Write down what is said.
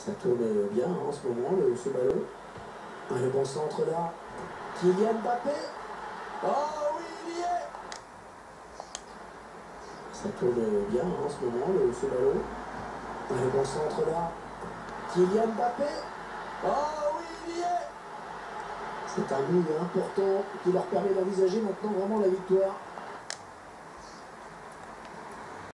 Ça tourne bien hein, en ce moment, le, ce ballon. Ah, le bon centre là. Kylian Mbappé. Oh oui, il y est Ça tourne bien hein, en ce moment, le, ce ballon. Ah, le bon centre là. Kylian Mbappé. Oh oui, il y est C'est un but important qui leur permet d'envisager maintenant vraiment la victoire.